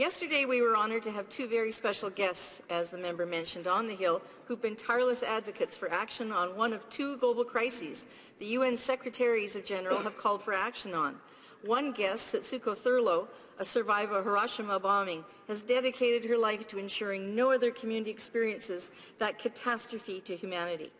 Yesterday, we were honoured to have two very special guests, as the member mentioned, on the Hill, who've been tireless advocates for action on one of two global crises the UN Secretaries of General have called for action on. One guest, Setsuko Thurlow, a survivor of Hiroshima bombing, has dedicated her life to ensuring no other community experiences that catastrophe to humanity.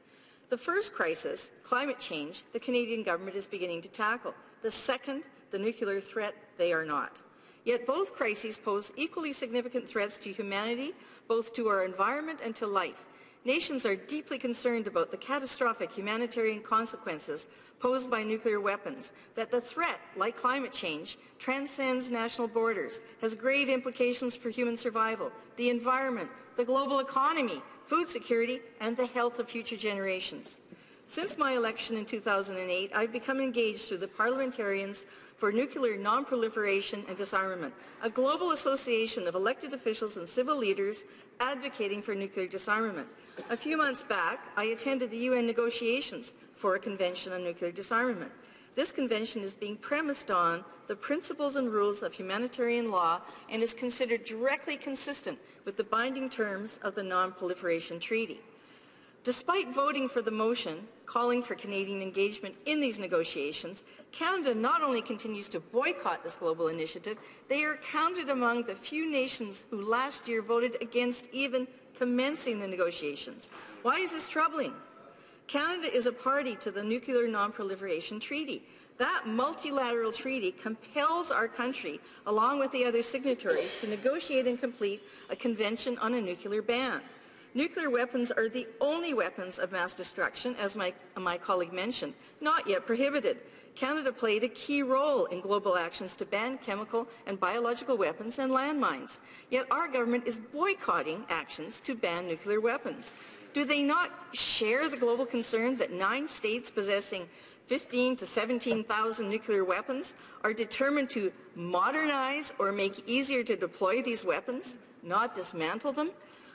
The first crisis, climate change, the Canadian government is beginning to tackle. The second, the nuclear threat, they are not. Yet both crises pose equally significant threats to humanity, both to our environment and to life. Nations are deeply concerned about the catastrophic humanitarian consequences posed by nuclear weapons, that the threat, like climate change, transcends national borders, has grave implications for human survival, the environment, the global economy, food security, and the health of future generations. Since my election in 2008, I've become engaged through the Parliamentarians for Nuclear Non-Proliferation and Disarmament, a global association of elected officials and civil leaders advocating for nuclear disarmament. A few months back, I attended the UN negotiations for a convention on nuclear disarmament. This convention is being premised on the principles and rules of humanitarian law and is considered directly consistent with the binding terms of the Non-Proliferation Treaty. Despite voting for the motion calling for Canadian engagement in these negotiations, Canada not only continues to boycott this global initiative, they are counted among the few nations who last year voted against even commencing the negotiations. Why is this troubling? Canada is a party to the Nuclear Non-Proliferation Treaty. That multilateral treaty compels our country, along with the other signatories, to negotiate and complete a convention on a nuclear ban. Nuclear weapons are the only weapons of mass destruction, as my, my colleague mentioned, not yet prohibited. Canada played a key role in global actions to ban chemical and biological weapons and landmines. Yet our government is boycotting actions to ban nuclear weapons. Do they not share the global concern that nine states possessing 15 to 17,000 nuclear weapons are determined to modernize or make easier to deploy these weapons, not dismantle them?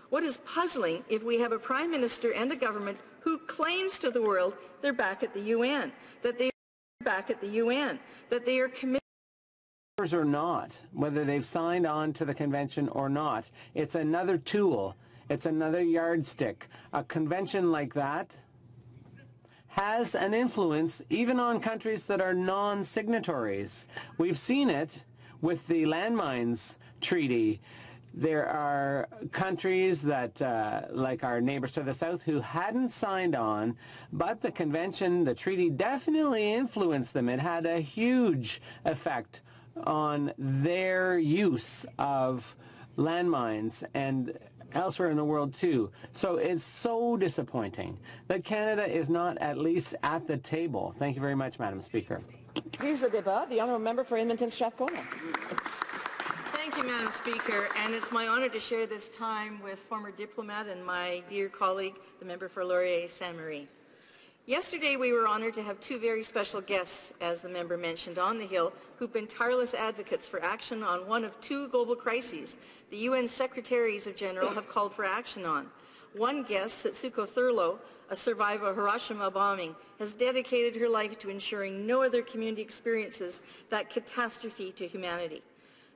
What is puzzling if we have a prime minister and a government who claims to the world they're back at the UN, that they are back at the UN, that they are committed or not, whether they've signed on to the convention or not. It's another tool. It's another yardstick. A convention like that has an influence even on countries that are non-signatories. We've seen it with the landmines treaty there are countries that, uh, like our neighbors to the south, who hadn't signed on, but the convention, the treaty definitely influenced them. It had a huge effect on their use of landmines and elsewhere in the world too. So it's so disappointing that Canada is not at least at the table. Thank you very much, Madam Speaker. Please the debate. The honourable member for Edmonton Strathcona. Thank you, Madam Speaker, and it's my honour to share this time with former diplomat and my dear colleague, the member for Laurier Sainte Marie. Yesterday, we were honoured to have two very special guests, as the member mentioned, on the Hill, who've been tireless advocates for action on one of two global crises the UN Secretaries of General have called for action on. One guest, Setsuko Thurlow, a survivor of Hiroshima bombing, has dedicated her life to ensuring no other community experiences that catastrophe to humanity.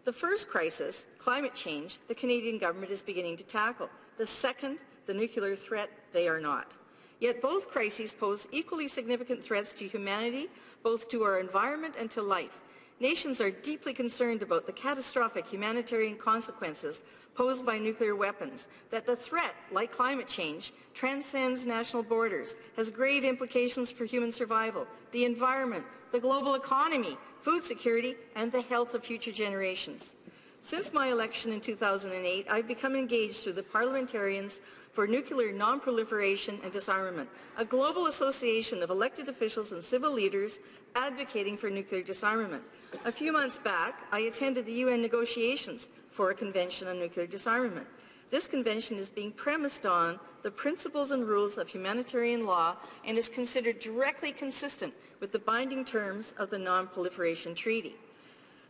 The first crisis, climate change, the Canadian government is beginning to tackle. The second, the nuclear threat, they are not. Yet both crises pose equally significant threats to humanity, both to our environment and to life. Nations are deeply concerned about the catastrophic humanitarian consequences posed by nuclear weapons, that the threat, like climate change, transcends national borders, has grave implications for human survival, the environment, the global economy, food security, and the health of future generations. Since my election in 2008, I've become engaged through the Parliamentarians for Nuclear Non-Proliferation and Disarmament, a global association of elected officials and civil leaders advocating for nuclear disarmament. A few months back, I attended the UN negotiations for a convention on nuclear disarmament. This convention is being premised on the principles and rules of humanitarian law and is considered directly consistent with the binding terms of the Non-Proliferation Treaty.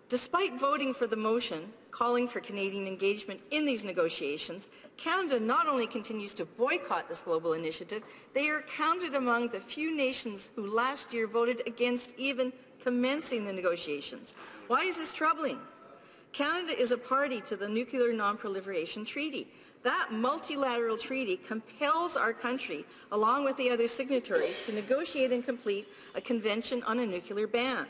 Despite voting for the motion calling for Canadian engagement in these negotiations, Canada not only continues to boycott this global initiative, they are counted among the few nations who last year voted against even commencing the negotiations. Why is this troubling? Canada is a party to the Nuclear Non-Proliferation Treaty. That multilateral treaty compels our country, along with the other signatories, to negotiate and complete a convention on a nuclear ban.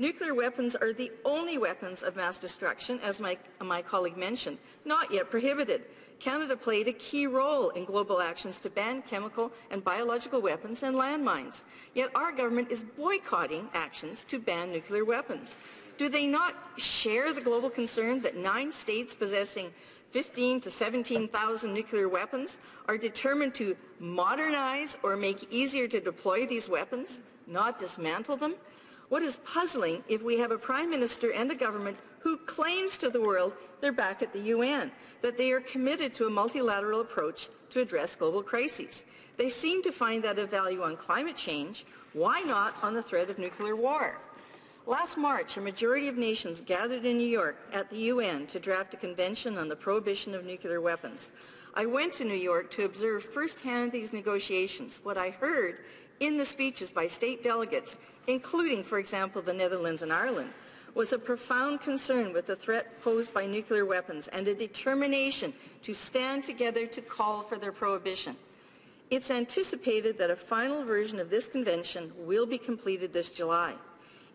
Nuclear weapons are the only weapons of mass destruction, as my, my colleague mentioned, not yet prohibited. Canada played a key role in global actions to ban chemical and biological weapons and landmines. Yet our government is boycotting actions to ban nuclear weapons. Do they not share the global concern that nine states possessing 15 to 17,000 nuclear weapons are determined to modernize or make easier to deploy these weapons, not dismantle them? What is puzzling if we have a prime minister and a government who claims to the world they're back at the UN, that they are committed to a multilateral approach to address global crises. They seem to find that of value on climate change. Why not on the threat of nuclear war? Last March, a majority of nations gathered in New York at the UN to draft a convention on the prohibition of nuclear weapons. I went to New York to observe firsthand these negotiations. What I heard in the speeches by state delegates, including, for example, the Netherlands and Ireland, was a profound concern with the threat posed by nuclear weapons and a determination to stand together to call for their prohibition. It's anticipated that a final version of this convention will be completed this July.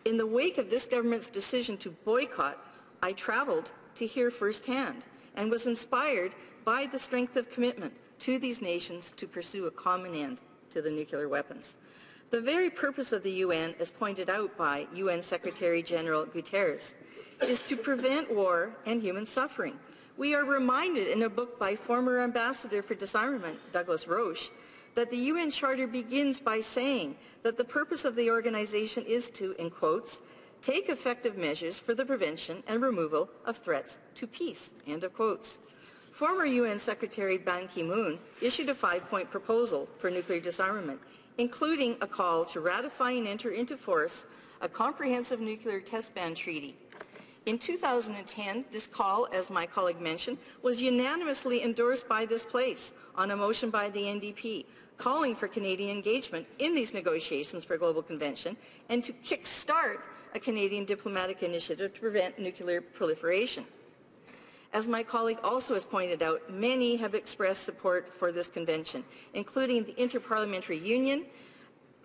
In the wake of this government's decision to boycott, I traveled to hear firsthand and was inspired by the strength of commitment to these nations to pursue a common end to the nuclear weapons. The very purpose of the UN, as pointed out by UN Secretary General Guterres, is to prevent war and human suffering. We are reminded in a book by former Ambassador for Disarmament, Douglas Roche, that the UN Charter begins by saying that the purpose of the organization is to, in quotes, take effective measures for the prevention and removal of threats to peace, end of quotes. Former UN Secretary Ban Ki-moon issued a five-point proposal for nuclear disarmament, including a call to ratify and enter into force a comprehensive nuclear test ban treaty. In 2010, this call, as my colleague mentioned, was unanimously endorsed by this place on a motion by the NDP, calling for Canadian engagement in these negotiations for a global convention and to kickstart a Canadian diplomatic initiative to prevent nuclear proliferation. As my colleague also has pointed out, many have expressed support for this convention, including the Interparliamentary Union,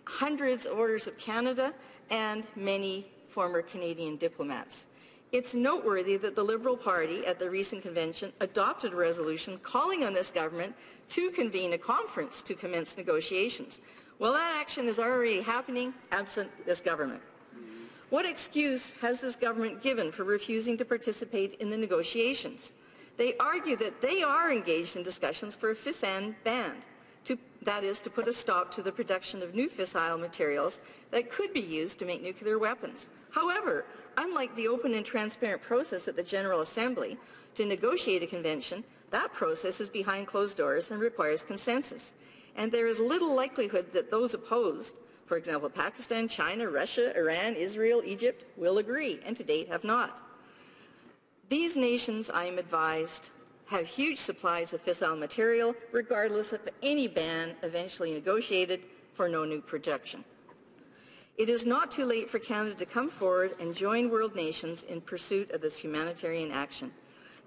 hundreds of Orders of Canada, and many former Canadian diplomats. It's noteworthy that the Liberal Party at the recent convention adopted a resolution calling on this government to convene a conference to commence negotiations. Well, that action is already happening absent this government. What excuse has this government given for refusing to participate in the negotiations? They argue that they are engaged in discussions for a fissile ban, to, that is, to put a stop to the production of new fissile materials that could be used to make nuclear weapons. However, unlike the open and transparent process at the General Assembly to negotiate a convention, that process is behind closed doors and requires consensus. And there is little likelihood that those opposed for example, Pakistan, China, Russia, Iran, Israel, Egypt will agree, and to date have not. These nations, I am advised, have huge supplies of fissile material, regardless of any ban eventually negotiated for no new production. It is not too late for Canada to come forward and join world nations in pursuit of this humanitarian action.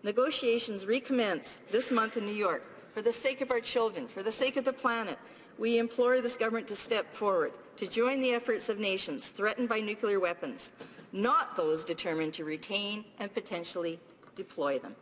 Negotiations recommence this month in New York for the sake of our children, for the sake of the planet, we implore this government to step forward, to join the efforts of nations threatened by nuclear weapons, not those determined to retain and potentially deploy them.